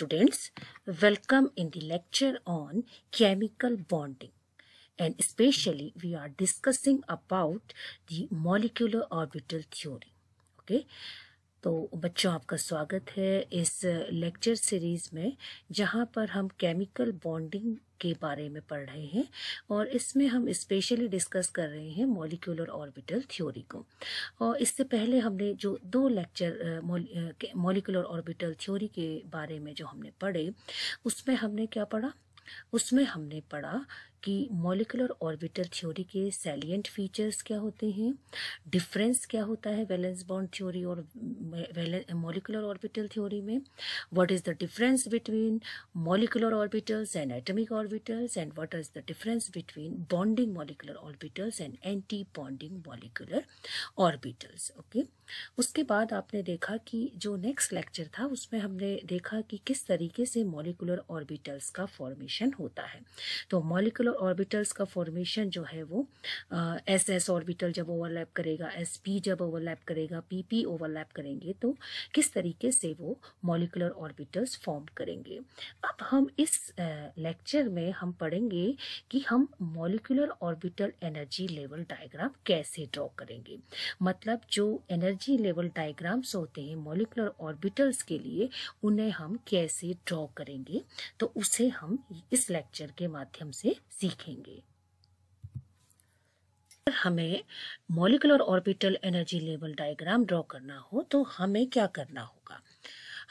students, welcome in the lecture on chemical bonding and especially we are discussing about the molecular orbital theory. Okay. तो बच्चों, आपका स्वागत है इस lecture series में, जहाँ पर हम केमिकल बॉन्डिंग के बारे में पढ़ रहे हैं और इसमें हम स्पेशली डिस्कस कर रहे हैं मॉलिक्यूलर ऑर्बिटल थ्योरी को। और इससे पहले हमने जो दो लेक्चर मॉलिक्यूलर ऑर्बिटल थ्योरी के बारे में जो हमने पढ़े, उसमें हमने क्या पढ़ा? उसमें हमने पढ़ा कि मॉलिकुलर ऑर्बिटल थ्योरी के सैलियंट फीचर्स क्या होते हैं? डिफरेंस क्या होता है वैलेंस बॉन्ड थ्योरी और मॉलिकुलर ऑर्बिटल थ्योरी में? What is the difference between molecular orbitals and atomic orbitals and what is the difference between bonding molecular orbitals and anti bonding molecular orbitals okay उसके बाद आपने देखा कि जो next lecture था, उसमें हमने देखा कि किस तरीके से मॉलिकुलर ऑर्बिटल्स का फॉर्मेशन होता है। तो मॉलिकुलर ऑर्बिटल्स का फॉर्मेशन जो है वो एस एस ऑर्बिटल जब ओवरलैप करेगा एस पी जब ओवरलैप करेगा पी पी ओवरलैप करेंगे तो किस तरीके से वो मॉलिकुलर ऑर्बिटल्स फॉर्म करेंगे? अब हम इस लेक्चर में हम पढ़ेंगे कि हम molecular orbital energy level diagram कैसे ड्रॉ करेंगे। मतलब जो एनर्जी लेवल डायग्राम्स होते हैं मॉलिकुलर ऑर्बिटल्स के लिए, उन्हें हम कैसे ड्रॉ करेंगे? तो उसे हम इस लेक्चर के माध्यम से सीखेंगे। हमें molecular orbital energy level diagram draw करना हो तो हमें क्या करना होगा?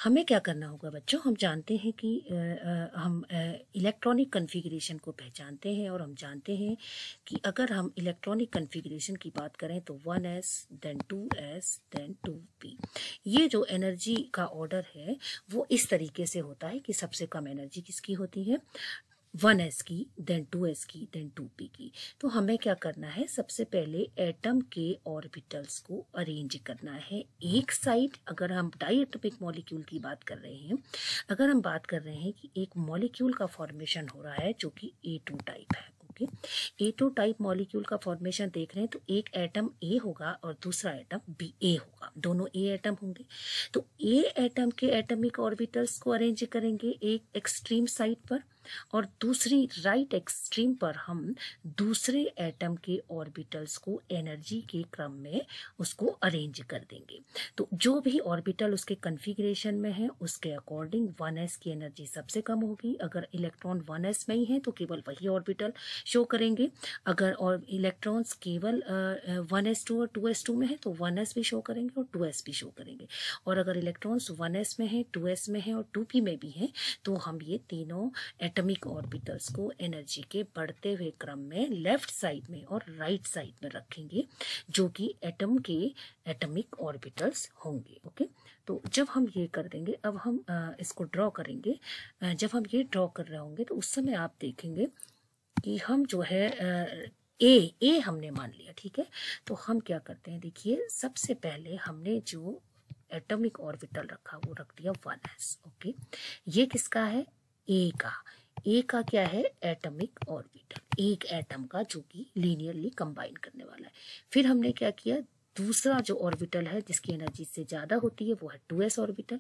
हमें क्या करना होगा बच्चों? हम जानते हैं कि आ, हम इलेक्ट्रॉनिक कन्फिग्रेशन को पहचानते हैं और हम जानते हैं कि अगर हम इलेक्ट्रॉनिक कन्फिग्रेशन की बात करें तो one s then two s then two p ये जो एनर्जी का ऑर्डर है वो इस तरीके से होता है कि सबसे कम एनर्जी किसकी होती है? वन एस की देन टू एस की देन टू पी की। तो हमें क्या करना है? सबसे पहले एटम के ऑर्बिटल्स को अरेंज करना है। एक साइड अगर हम डाइएटॉमिक मॉलिक्यूल की बात कर रहे हैं, अगर हम बात कर रहे हैं कि एक मॉलिक्यूल का फॉर्मेशन हो रहा है, जो कि ए टू टाइप है okay A two type molecule का फॉर्मेशन देख रहे हैं तो एक एटम ए होगा और दूसरा एटम बी ए होगा। दोनों ए एटम होंगे। तो ए एटम के एटमिक ऑर्बिटल्स को अरेंज करेंगे एक एक्सट्रीम साइड पर और दूसरी राइट एक्सट्रीम पर हम दूसरे एटम के ऑर्बिटल्स को एनर्जी के क्रम में उसको अरेंज कर देंगे। तो जो भी ऑर्बिटल उसके कन्फिग्रेशन में है, उसके अकॉर्डिंग वन एस की एनर्जी सबसे कम होगी। अगर इलेक्ट्रॉन वन एस में ही है तो केवल वही ऑर्बिटल शो करेंगे। अगर और इलेक्ट्रॉन्स केवल वन एस टू और टू एस टू में है तो वन एस भी शो करेंगे और टू एस भी शो करेंगे। और अगर इलेक्ट्रॉन्स वन एस में है टू एस में है और टू पी में भी है तो हम ये तीनों एटमिक ऑर्बिटल्स को एनर्जी के बढ़ते हुए क्रम में लेफ़्ट साइड में और राइट साइड में रखेंगे, जो कि एटम के एटमिक ऑर्बिटल्स होंगे ओके तो जब हम ये कर देंगे, अब हम इसको ड्रॉ करेंगे। जब हम ये ड्रॉ कर रहे होंगे तो उस समय आप देखेंगे कि हम जो है ए ए हमने मान लिया, ठीक है? तो हम क्या करते हैं, देखिए, सबसे पहले हमने जो एटॉमिक ऑर्बिटल रखा, वो रख दिया वन एस ओके ये किसका है? ए का। ए का क्या है? एटॉमिक ऑर्बिटल एक एटम का जो कि लीनियरली कंबाइन करने वाला है। फिर हमने क्या किया? दूसरा जो ऑर्बिटल है, जिसकी एनर्जी से ज़्यादा होती है, वो है टू एस ऑर्बिटल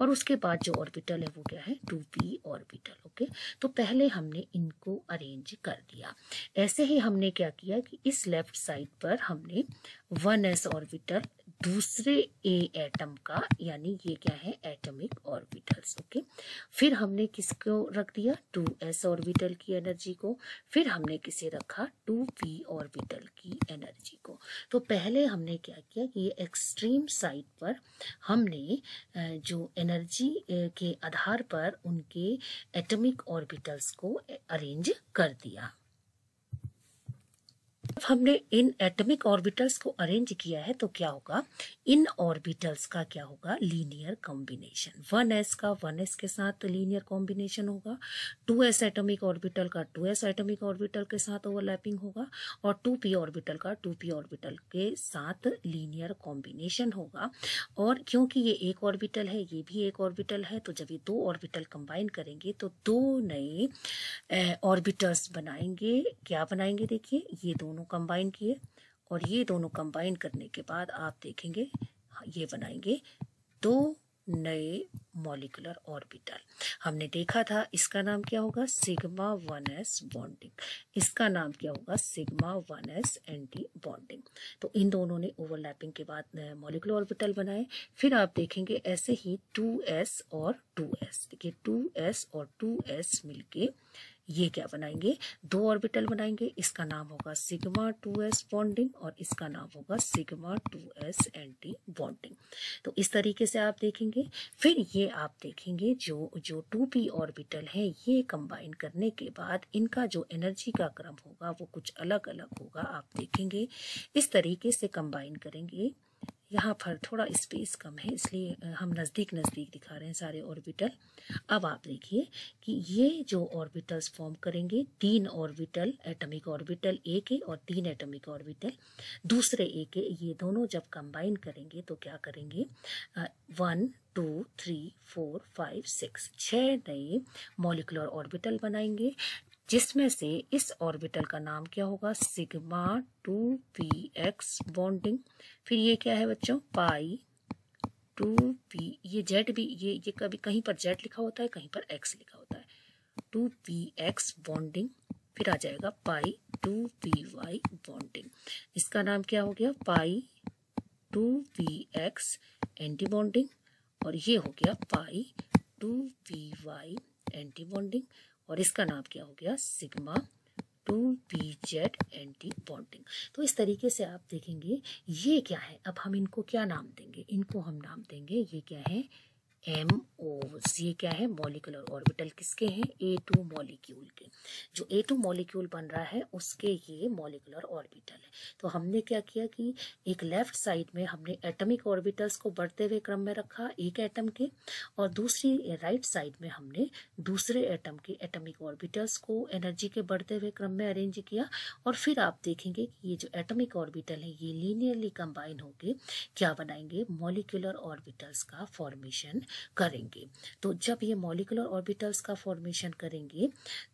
और उसके बाद जो ऑर्बिटल है, वो क्या है? टू पी ऑर्बिटल ओके तो पहले हमने इनको अरेंज कर दिया। ऐसे ही हमने क्या किया कि इस लेफ़्ट साइड पर हमने वन एस ऑर्बिटल दूसरे ए एटम का, यानी ये क्या है एटॉमिक ऑर्बिटल्स ओके फिर हमने किसको रख दिया? टू एस ऑर्बिटल की एनर्जी को। फिर हमने किसे रखा? टू पी ऑर्बिटल की एनर्जी को। तो पहले हमने क्या किया? कि ये एक्सट्रीम साइड पर हमने जो एनर्जी के आधार पर उनके एटॉमिक ऑर्बिटल्स को अरेंज कर दिया। हमने इन एटॉमिक ऑर्बिटल्स को अरेंज किया है तो क्या होगा? इन ऑर्बिटल्स का क्या होगा? लीनियर कॉम्बिनेशन वन एस का वन एस के साथ लीनियर कॉम्बिनेशन होगा। टू एस एटॉमिक ऑर्बिटल का टू एस एटॉमिक ऑर्बिटल के साथ ओवरलैपिंग होगा। और टू पी ऑर्बिटल का टू पी ऑर्बिटल के साथ लीनियर कॉम्बिनेशन होगा। और क्योंकि ये एक ऑर्बिटल है, ये भी एक ऑर्बिटल है तो जब ये दो ऑर्बिटल कंबाइन करेंगे तो दो नए ऑर्बिटल्स बनाएँगे। क्या बनाएँगे? देखिए, ये दोनों कंबाइन किए और ये दोनों कंबाइन करने के बाद आप देखेंगे, ये बनाएँगे दो नए मॉलिकुलर ऑर्बिटल हमने देखा था इसका नाम क्या होगा? सिग्मा वन एस बॉन्डिंग इसका नाम क्या होगा? Sigma one s anti bonding तो इन दोनों ने ओवरलैपिंग के बाद नए मॉलिकुलर ऑर्बिटल बनाए। फिर आप देखेंगे ऐसे ही टू एस और टू एस देखिए टू एस और टू एस मिलके ये क्या बनाएँगे? दो ऑर्बिटल बनाएँगे, इसका नाम होगा सिग्मा टू एस बॉन्डिंग और इसका नाम होगा sigma two s anti bonding. तो इस तरीके से आप देखेंगे, फिर ये आप देखेंगे जो जो टू पी ऑर्बिटल है, ये कंबाइन करने के बाद इनका जो एनर्जी का क्रम होगा, वो कुछ अलग अलग होगा, आप देखेंगे। इस तरीके से कंबाइन करेंगे। यहाँ पर थोड़ा स्पेस कम है, इसलिए हम नज़दीक नज़दीक दिखा रहे हैं सारे ऑर्बिटल अब आप देखिए कि ये जो ऑर्बिटल्स फॉर्म करेंगे, तीन ऑर्बिटल एटॉमिक ऑर्बिटल ए के और तीन एटॉमिक ऑर्बिटल दूसरे ए के ये दोनों जब कंबाइन करेंगे तो क्या करेंगे? One two three four five six छः नए मॉलिकुलर ऑर्बिटल बनाएँगे। जिसमें से इस ऑर्बिटल का नाम क्या होगा? Sigma two p x bonding. फिर ये क्या है बच्चों? पाई टू पी, ये जेड भी, ये ये कभी कहीं पर जेड लिखा होता है, कहीं पर एक्स लिखा होता है। टू पी एक्स बॉन्डिंग, फिर आ जाएगा pi two p y bonding. इसका नाम क्या हो गया? Pi two p x anti bonding और ये हो गया pi two p y anti bonding और इसका नाम क्या हो गया? Sigma two p z anti bonding. तो इस तरीके से आप देखेंगे, ये क्या है? अब हम इनको क्या नाम देंगे? इनको हम नाम देंगे, ये क्या है? एम ओ ये क्या है? मॉलिकुलर ऑर्बिटल किसके हैं? ए टू मॉलिक्यूल के। जो ए टू मॉलिक्यूल बन रहा है, उसके ये मॉलिकुलर ऑर्बिटल है। तो हमने क्या किया कि एक लेफ़्ट साइड में हमने एटॉमिक ऑर्बिटल्स को बढ़ते हुए क्रम में रखा, एक एटम के, और दूसरी राइट साइड में हमने दूसरे एटम के एटॉमिक ऑर्बिटल्स को एनर्जी के बढ़ते हुए क्रम में अरेंज किया। और फिर आप देखेंगे कि ये जो एटमिक ऑर्बिटल है, ये लीनियरली कंबाइन होके क्या बनाएँगे? मॉलिकुलर ऑर्बिटल्स का फॉर्मेशन करेंगे। तो जब ये मॉलिकुलर ऑर्बिटल्स का फॉर्मेशन करेंगे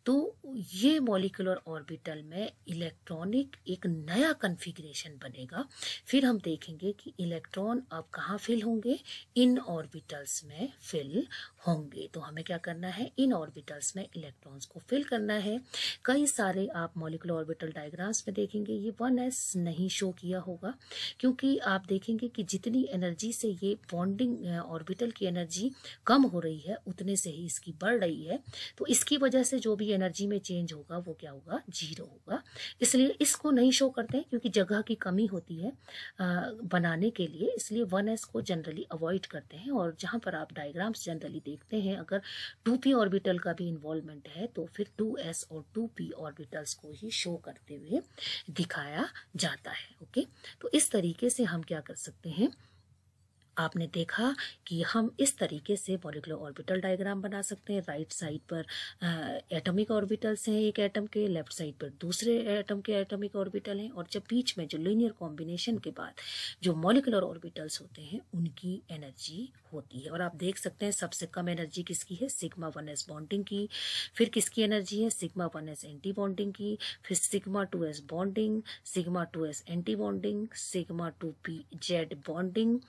तो ये मॉलिकुलर ऑर्बिटल में इलेक्ट्रॉनिक एक नया कन्फिग्रेशन बनेगा। फिर हम देखेंगे कि इलेक्ट्रॉन अब कहाँ फिल होंगे? इन ऑर्बिटल्स में फिल होंगे। तो हमें क्या करना है? इन ऑर्बिटल्स में इलेक्ट्रॉन्स को फिल करना है। कई सारे आप मॉलिकुलर ऑर्बिटल डायग्राम्स में देखेंगे, ये वन एस नहीं शो किया होगा, क्योंकि आप देखेंगे कि जितनी एनर्जी से ये बॉन्डिंग ऑर्बिटल की एनर्जी कम हो रही है, उतने से ही इसकी बढ़ रही है। तो इसकी वजह से जो भी एनर्जी में चेंज होगा, वो क्या होगा? ज़ीरो होगा। इसलिए इसको नहीं शो करते हैं, क्योंकि जगह की कमी होती है बनाने के लिए। इसलिए वन एस को जनरली अवॉइड करते हैं, और जहाँ पर आप डायग्राम्स जनरली देखते हैं, अगर टू पी ऑर्बिटल का भी इन्वॉल्वमेंट है तो फिर टू एस और टू पी ऑर्बिटल्स को ही शो करते हुए दिखाया जाता है ओके तो इस तरीके से हम क्या कर सकते हैं? आपने देखा कि हम इस तरीके से मॉलिकुलर ऑर्बिटल डायग्राम बना सकते हैं। राइट साइड पर एटॉमिक ऑर्बिटल्स हैं एक एटम के लेफ़्ट साइड पर दूसरे एटम के एटॉमिक ऑर्बिटल हैं। और जब बीच में जो लीनियर कॉम्बिनेशन के बाद जो मॉलिकुलर ऑर्बिटल्स होते हैं, उनकी एनर्जी होती है। और आप देख सकते हैं सबसे कम एनर्जी किसकी है? सिग्मा वन एस बॉन्डिंग की। फिर किसकी एनर्जी है? Sigma one s anti bonding की। फिर sigma two s bonding sigma two s anti bonding sigma two p z bonding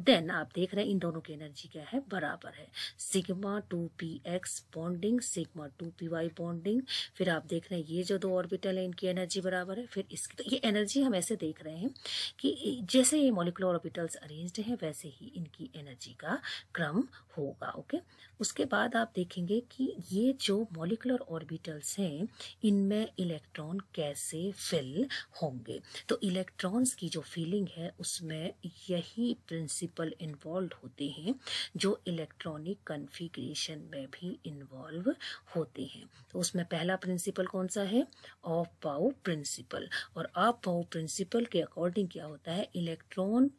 then आप देख रहे हैं इन दोनों की एनर्जी क्या है? बराबर है। Sigma two p x bonding sigma two p y bonding फिर आप देख रहे हैं ये जो दो ऑर्बिटल है, इनकी एनर्जी बराबर है। फिर इसकी तो ये एनर्जी हम ऐसे देख रहे हैं कि जैसे ये मोलिकुलर ऑर्बिटल्स अरेंज्ड हैं, वैसे ही इनकी एनर्जी का क्रम होगा ओके उसके बाद आप देखेंगे कि ये जो मॉलिकुलर ऑर्बिटल्स हैं, इनमें इलेक्ट्रॉन कैसे फिल होंगे। तो इलेक्ट्रॉन्स की जो फीलिंग है, उसमें यही प्रिंसिपल इन्वॉल्व होते हैं, जो इलेक्ट्रॉनिक कन्फिग्रेशन में भी इन्वॉल्व होते हैं। तो उसमें पहला प्रिंसिपल कौन सा है? ऑफ़ पाओ प्रिंसिपल और ऑफ़ पाओ प्रिंसिपल के अकॉर्डिंग क्या होता है? Electron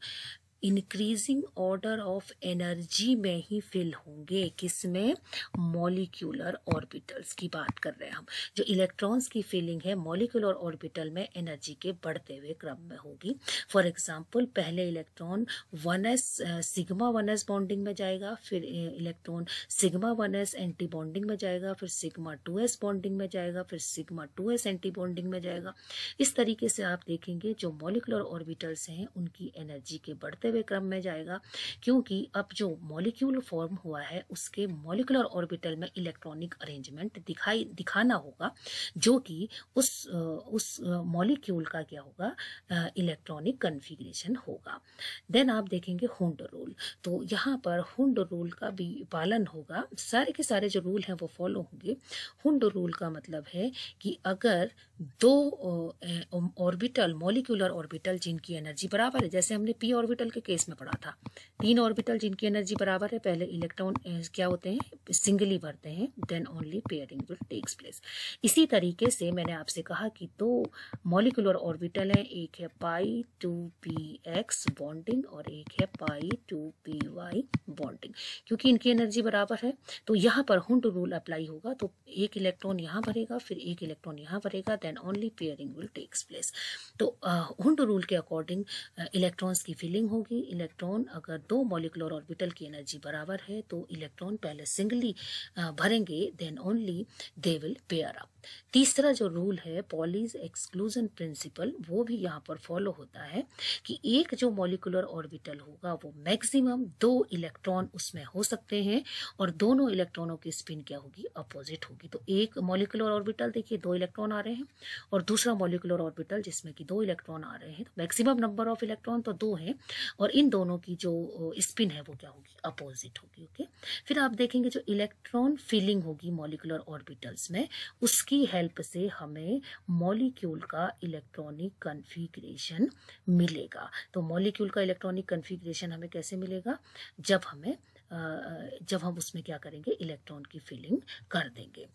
increasing order of energy में ही फिल होंगे। किसमें मॉलिक्यूलर ऑर्बिटल्स की बात कर रहे हैं हम। जो इलेक्ट्रॉन्स की फिलिंग है मॉलिक्यूलर ऑर्बिटल में एनर्जी के बढ़ते हुए क्रम में होगी। फॉर एग्जांपल पहले electron one s sigma one s bonding में जाएगा, फिर electron sigma one s anti bonding में जाएगा, फिर सिग्मा टू एस बॉन्डिंग में जाएगा, फिर sigma two s anti bonding में जाएगा। इस तरीके से आप देखेंगे जो मॉलिकुलर ऑर्बिटल्स हैं, उनकी एनर्जी के बढ़ते हुए क्रम में जाएगा, क्योंकि अब जो मॉलिक्यूल फॉर्म हुआ है, उसके मॉलिकुलर ऑर्बिटल में इलेक्ट्रॉनिक अरेंजमेंट दिखाई, दिखाना होगा, जो कि उस उस मॉलिक्यूल का क्या होगा इलेक्ट्रॉनिक कन्फिग्रेशन होगा। देन आप देखेंगे हुंड रूल तो यहाँ पर हुंड रूल का भी पालन होगा। सारे के सारे जो रूल हैं वो फॉलो होंगे। हुंड रूल का मतलब है कि अगर दो ऑर्बिटल मॉलिक्यूलर ऑर्बिटल जिनकी एनर्जी बराबर है, जैसे हमने पी ऑर्बिटल के केस में पढ़ा था। तीन ऑर्बिटल जिनकी एनर्जी बराबर है, पहले इलेक्ट्रॉन क्या होते हैं? सिंगली भरते हैं, then only pairing will takes place. इसी तरीके से मैंने आपसे कहा कि दो मॉलिकुलर ऑर्बिटल हैं, एक है pi two p x bonding और एक है pi two p y bonding, क्योंकि इनकी एनर्जी बराबर है। तो यहाँ पर हुंड रूल अप्लाई होगा तो एक इलेक्ट्रॉन यहाँ भरेगा, फिर एक इलेक्ट्रॉन यहाँ भरेगा, then only pairing will takes place. तो हुंड रूल के अकॉर्डिंग इलेक्ट्रॉन्स की फिलिंग होगी इलेक्ट्रॉन अगर दो मॉलिकुलर ऑर्बिटल की एनर्जी बराबर है तो इलेक्ट्रॉन पहले सिंगली भरेंगे then only they will pair up तीसरा जो रूल है पॉलीज एक्सक्लूजन प्रिंसिपल वो भी यहाँ पर फॉलो होता है कि एक जो मॉलिकुलर ऑर्बिटल होगा, वो मैक्सिमम दो इलेक्ट्रॉन उसमें हो सकते हैं और दोनों इलेक्ट्रॉनों की स्पिन क्या होगी? अपोजिट होगी। तो एक मॉलिकुलर ऑर्बिटल देखिए, दो इलेक्ट्रॉन आ रहे हैं और दूसरा मॉलिकुलर ऑर्बिटल जिसमें कि दो इलेक्ट्रॉन आ रहे हैं तो मैक्सिमम नंबर ऑफ़ इलेक्ट्रॉन तो दो हैं और इन दोनों की जो स्पिन है, वो क्या होगी? अपोजिट होगी ओके फिर आप देखेंगे जो इलेक्ट्रॉन फिलिंग होगी मॉलिकुलर ऑर्बिटल्स में, उसकी इसकी हेल्प से हमें मॉलिक्यूल का इलेक्ट्रॉनिक कन्फिग्रेशन मिलेगा। तो मॉलिक्यूल का इलेक्ट्रॉनिक कन्फिग्रेशन हमें कैसे मिलेगा? जब हमें जब हम उसमें क्या करेंगे? इलेक्ट्रॉन की फिलिंग कर देंगे।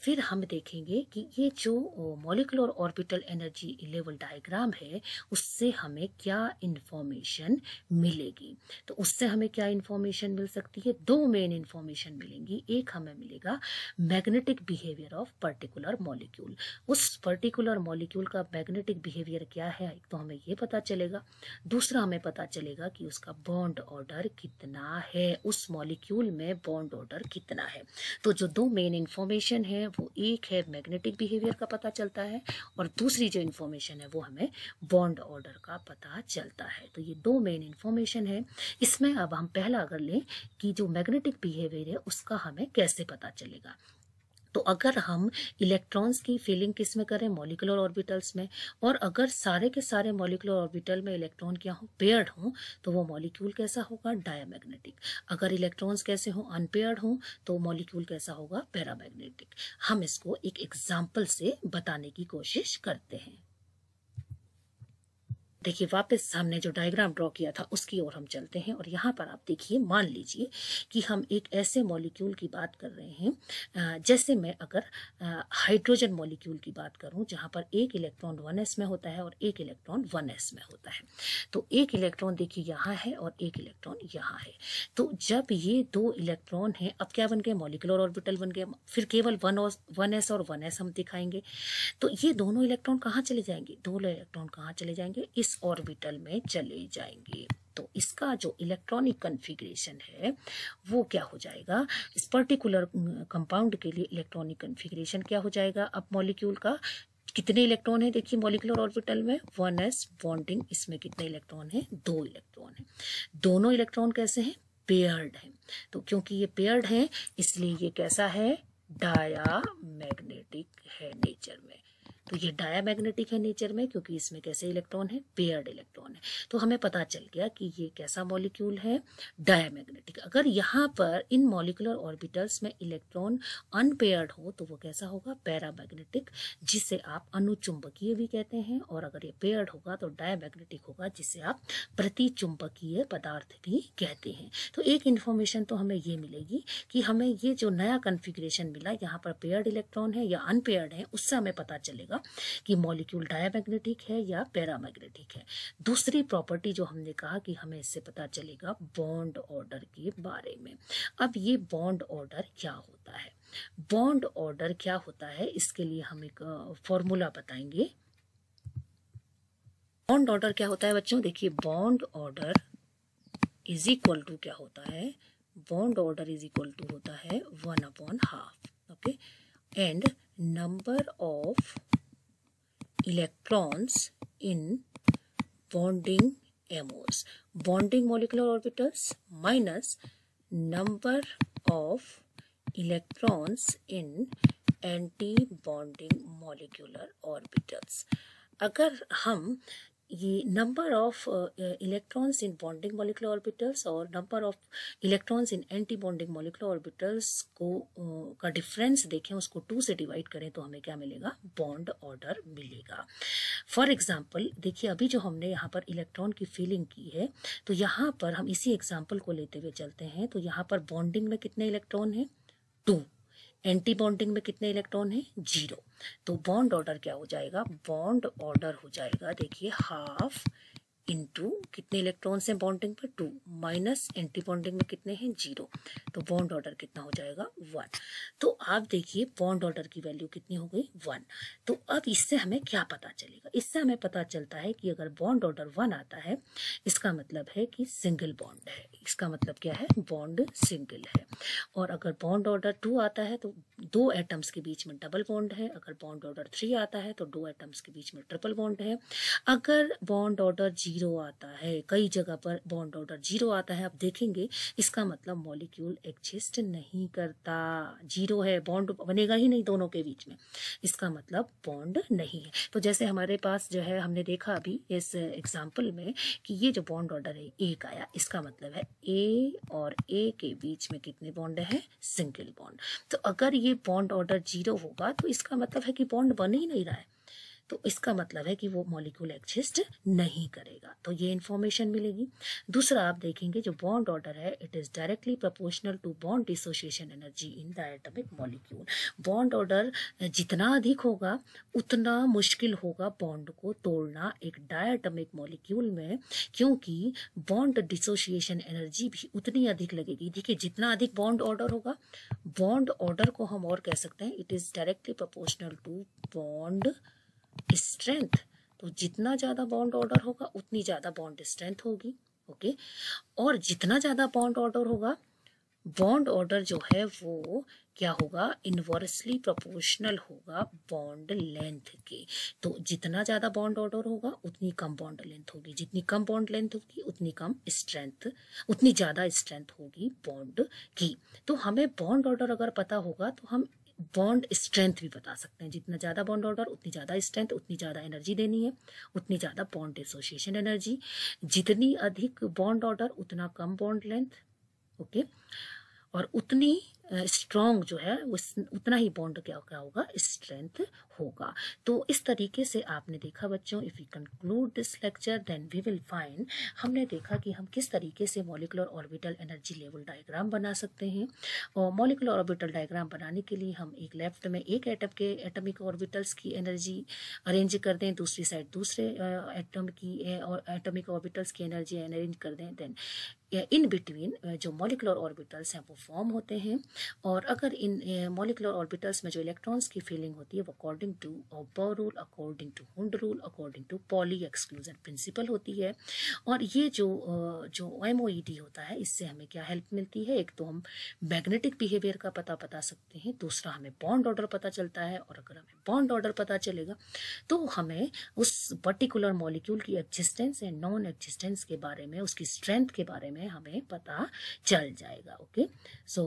फिर हम देखेंगे कि ये जो molecular orbital energy level diagram है, उससे हमें क्या इन्फॉर्मेशन मिलेगी। तो उससे हमें क्या इन्फॉर्मेशन मिल सकती है? दो मेन इन्फॉर्मेशन मिलेंगी। एक हमें मिलेगा magnetic behaviour of particular molecule उस पर्टिकुलर मॉलिक्यूल का मैग्नेटिक बिहेवियर क्या है, एक तो हमें ये पता चलेगा। दूसरा हमें पता चलेगा कि उसका बॉन्ड ऑर्डर कितना है। उस मॉलिक्यूल में बॉन्ड ऑर्डर कितना है। तो जो दो मेन इन्फॉर्मेशन है है, वो एक है मैग्नेटिक बिहेवियर का पता चलता है और दूसरी जो इन्फॉर्मेशन है वो हमें बॉन्ड ऑर्डर का पता चलता है। तो ये दो मेन इन्फॉर्मेशन है। इसमें अब हम पहला अगर लें कि जो मैग्नेटिक बिहेवियर है, उसका हमें कैसे पता चलेगा? तो अगर हम इलेक्ट्रॉन्स की फीलिंग किसमें करें? मॉलिकुलर ऑर्बिटल्स में। और अगर सारे के सारे मॉलिकुलर ऑर्बिटल में इलेक्ट्रॉन क्या हो? पेयर्ड हों तो वो मॉलिक्यूल कैसा होगा? डायमैग्नेटिक अगर इलेक्ट्रॉन्स कैसे हों? अनपेयर्ड हों तो मॉलिक्यूल कैसा होगा? पैरामैग्नेटिक हम इसको एक एग्ज़ाम्पल से बताने की कोशिश करते हैं। देखिए, वापस हमने जो डायग्राम ड्रॉ किया था, उसकी ओर हम चलते हैं और यहाँ पर आप देखिए, मान लीजिए कि हम एक ऐसे मॉलिक्यूल की बात कर रहे हैं जैसे मैं अगर हाइड्रोजन मॉलिक्यूल की बात करूँ, जहाँ पर एक इलेक्ट्रॉन वन में होता है और एक इलेक्ट्रॉन वन में होता है। तो एक इलेक्ट्रॉन देखिए, यहाँ है और एक इलेक्ट्रॉन यहाँ है। तो जब ये दो इलेक्ट्रॉन हैं, अब क्या बन गए? मॉलिकुलर ऑर्बिटल बन गए। फिर केवल वन और वन एस और वन एस हम दिखाएँगे। तो ये दोनों इलेक्ट्रॉन कहाँ चले जाएँगे? दोनों इलेक्ट्रॉन कहाँ चले जाएँगे? इस ऑर्बिटल में चले जाएँगे। तो इसका जो इलेक्ट्रॉनिक कन्फिग्रेशन है, वो क्या हो जाएगा? इस पर्टिकुलर कंपाउंड के लिए इलेक्ट्रॉनिक कन्फिग्रेशन क्या हो जाएगा? अब मॉलिक्यूल का कितने इलेक्ट्रॉन है? देखिए मॉलिकुलर ऑर्बिटल में वन एस बॉन्डिंग, इसमें कितने इलेक्ट्रॉन है? दो इलेक्ट्रॉन है। दोनों इलेक्ट्रॉन कैसे हैं? पेयर्ड हैं। तो क्योंकि ये पेयर्ड हैं, इसलिए ये कैसा है? डाया मैग्नेटिक है नेचर में। तो ये डायामैग्नेटिक है नेचर में, क्योंकि इसमें कैसे इलेक्ट्रॉन है? पेयर्ड इलेक्ट्रॉन है। तो हमें पता चल गया कि ये कैसा मॉलिक्यूल है? डायामैग्नेटिक अगर यहाँ पर इन मॉलिकुलर ऑर्बिटल्स में इलेक्ट्रॉन अनपेयर्ड हो तो वो कैसा होगा? पैरामैग्नेटिक, जिसे आप अनुचुंबकीय भी कहते हैं, और अगर ये पेयर्ड होगा तो डायामैग्नेटिक होगा, जिसे आप प्रतिचुंबकीय पदार्थ भी कहते हैं। तो एक इन्फॉर्मेशन तो हमें ये मिलेगी कि हमें ये जो नया कन्फिग्रेशन मिला, यहाँ पर पेयर्ड इलेक्ट्रॉन है या अनपेयर्ड है, उससे हमें पता चलेगा कि मॉलिक्यूल डायमैग्नेटिक है या पैरामैग्नेटिक है। दूसरी प्रॉपर्टी जो हमने कहा कि हमें इससे पता चलेगा बॉन्ड ऑर्डर के बारे में। अब ये बॉन्ड ऑर्डर क्या होता है? बॉन्ड ऑर्डर क्या होता है? इसके लिए हम एक फॉर्मूला बताएँगे। बॉन्ड ऑर्डर क्या होता है बच्चों? देखिए, bond order is equal to क्या होता है? Bond order is equal to होता है one upon half okay and number of electrons in bonding MOs. Bonding molecular orbitals minus number of electrons in anti-bonding molecular orbitals. अगर हम ये number of electrons in bonding molecular orbitals और number of electrons in anti bonding molecular orbitals को uh, का difference देखें उसको to से divide करें तो हमें क्या मिलेगा? बॉन्ड ऑर्डर मिलेगा। फॉर एग्जांपल देखिए अभी जो हमने यहाँ पर इलेक्ट्रॉन की फीलिंग की है तो यहाँ पर हम इसी एग्ज़ाम्पल को लेते हुए चलते हैं तो यहाँ पर बॉन्डिंग में कितने इलेक्ट्रॉन हैं? टू एंटी बॉन्डिंग में कितने इलेक्ट्रॉन हैं? ज़ीरो तो बॉन्ड ऑर्डर क्या हो जाएगा? बॉन्ड ऑर्डर हो जाएगा, देखिए हाफ़ इंटू कितने इलेक्ट्रॉन्स हैं बॉन्डिंग पर? टू माइनस एंटी बॉन्डिंग में कितने हैं? ज़ीरो तो बॉन्ड ऑर्डर कितना हो जाएगा? वन तो आप देखिए बॉन्ड ऑर्डर की वैल्यू कितनी हो गई? वन तो अब इससे हमें क्या पता चलेगा? इससे हमें पता चलता है कि अगर बॉन्ड ऑर्डर वन आता है, इसका मतलब है कि सिंगल बॉन्ड है। इसका मतलब क्या है? बॉन्ड सिंगल है। और अगर बॉन्ड ऑर्डर टू आता है तो दो एटम्स के बीच में डबल बॉन्ड है। अगर बॉन्ड ऑर्डर थ्री आता है तो दो एटम्स के बीच में ट्रिपल बॉन्ड है। अगर बॉन्ड ऑर्डर ज़ीरो आता है, कई जगह पर बॉन्ड ऑर्डर ज़ीरो आता है, आप देखेंगे, इसका मतलब मॉलिक्यूल एग्जिस्ट नहीं करता। ज़ीरो है बॉन्ड बनेगा ही नहीं दोनों के बीच में। इसका मतलब बॉन्ड नहीं है। तो जैसे हमारे पास जो है, हमने देखा अभी इस एग्ज़ाम्पल में कि ये जो बॉन्ड ऑर्डर है, एक आया। इसका मतलब है ए और ए के बीच में कितने बॉन्ड है? सिंगल बॉन्ड तो अगर ये बॉन्ड ऑर्डर ज़ीरो होगा तो इसका मतलब है कि बॉन्ड बन ही नहीं रहा है। तो इसका मतलब है कि वो मॉलिक्यूल एग्जिस्ट नहीं करेगा। तो ये इन्फॉर्मेशन मिलेगी। दूसरा आप देखेंगे जो बॉन्ड ऑर्डर है it is directly proportional to bond dissociation energy in the atomic molecule bond order जितना अधिक होगा, उतना मुश्किल होगा बॉन्ड को तोड़ना एक डायटमिक मॉलिक्यूल में, क्योंकि बॉन्ड डिसोसिएशन एनर्जी भी उतनी अधिक लगेगी। देखिए, जितना अधिक बॉन्ड ऑर्डर होगा बॉन्ड ऑर्डर को हम और कह सकते हैं it is directly proportional to bond strength तो जितना ज़्यादा बॉन्ड ऑर्डर होगा, उतनी ज़्यादा बॉन्ड स्ट्रेंथ होगी ओके और जितना ज़्यादा बॉन्ड ऑर्डर होगा बॉन्ड ऑर्डर जो है वो क्या होगा? इनवर्सली प्रोपोर्शनल होगा बॉन्ड लेंथ के। तो जितना ज़्यादा बॉन्ड ऑर्डर होगा, उतनी कम बॉन्ड लेंथ होगी। जितनी कम बॉन्ड लेंथ होगी, उतनी कम स्ट्रेंथ उतनी ज़्यादा स्ट्रेंथ होगी बॉन्ड की। तो हमें बॉन्ड ऑर्डर अगर पता होगा तो हम बॉन्ड स्ट्रेंथ भी बता सकते हैं। जितना ज़्यादा बॉन्ड ऑर्डर उतनी ज़्यादा स्ट्रेंथ, उतनी ज़्यादा एनर्जी देनी है, उतनी ज़्यादा बॉन्ड एसोसिएशन एनर्जी। जितनी अधिक बॉन्ड ऑर्डर, उतना कम बॉन्ड लेंथ, ओके? और उतनी स्ट्रॉन्ग जो है उस उतना ही बॉन्ड क्या क्या होगा? स्ट्रेंथ होगा। तो इस तरीके से आपने देखा बच्चों if you conclude this lecture then we will find हमने देखा कि हम किस तरीके से molecular orbital energy level diagram बना सकते हैं। और मॉलिकुलर ऑर्बिटल डायग्राम बनाने के लिए हम एक लेफ़्ट में एक एटम के एटमिक ऑर्बिटल्स की एनर्जी अरेंज कर दें, दूसरी साइड दूसरे एटम की एटमिक ऑर्बिटल्स की एनर्जी अरेंज कर दें देन इन बिटवीन जो मॉलिकुलर ऑर्बिटल्स हैं, वो फॉर्म होते हैं। और अगर इन मोलिकुलर ऑर्बिटल्स में जो इलेक्ट्रॉन्स की फीलिंग होती है, वो according to aufbau rule according to Hund rule according to Pauli exclusion principle होती है। और ये जो जो एम होता है, इससे हमें क्या हेल्प मिलती है? एक तो हम मैग्नेटिक बिहेवियर का पता बता सकते हैं, दूसरा हमें बॉन्ड ऑर्डर पता चलता है, और अगर हमें बॉन्ड ऑर्डर पता चलेगा तो हमें उस पर्टिकुलर मॉलिक्यूल की एग्जिस्टेंस एंड नॉन एग्जिस्टेंस के बारे में, उसकी स्ट्रेंथ के बारे में हमें पता चल जाएगा okay so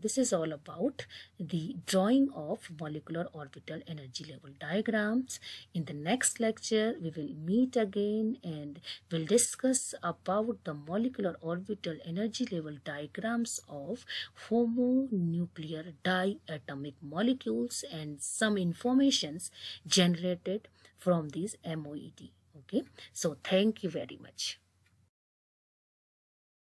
this is all about the drawing of molecular orbital energy level diagrams. In the next lecture, we will meet again and we'll discuss about the molecular orbital energy level diagrams of homonuclear diatomic molecules and some informations generated from these MOED. Okay, so thank you very much.